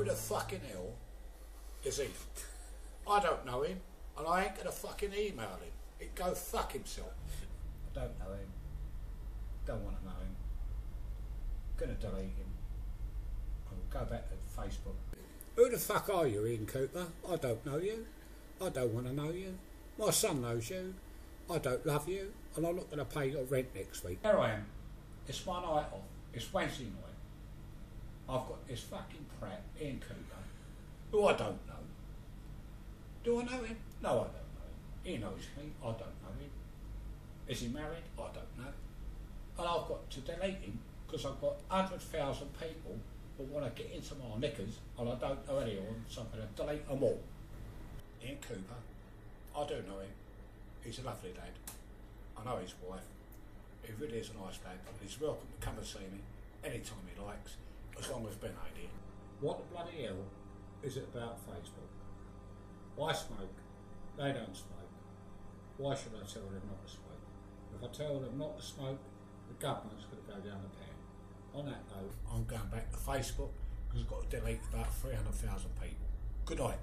who the fucking hell is he? I don't know him, and I ain't gonna fucking email him. he go fuck himself. I don't know him. Don't want to know him. Gonna delete him. I'll go back to Facebook. Who the fuck are you, Ian Cooper? I don't know you. I don't want to know you. My son knows you. I don't love you, and I'm not going to pay your rent next week. There I am. It's my night off. It's Wednesday night. I've got this fucking prat, Ian Cooper, who I don't know. Do I know him? No, I don't know him. He knows me. I don't know him. Is he married? I don't know. And I've got to delete him because I've got 100,000 people who want to get into my knickers and I don't know any of them, so I'm going to delete them all. Ian Cooper, I do know him. He's a lovely lad. I know his wife. He really is a nice lad, and he's welcome to come and see me anytime he likes, as long as Ben ain't here. What the bloody hell is it about Facebook? I smoke, they don't smoke. Why should I tell them not to smoke? If I tell them not to smoke, the government's going to go down the pan. On that note, I'm going back to Facebook because I've got to delete about 300,000 people. Good night.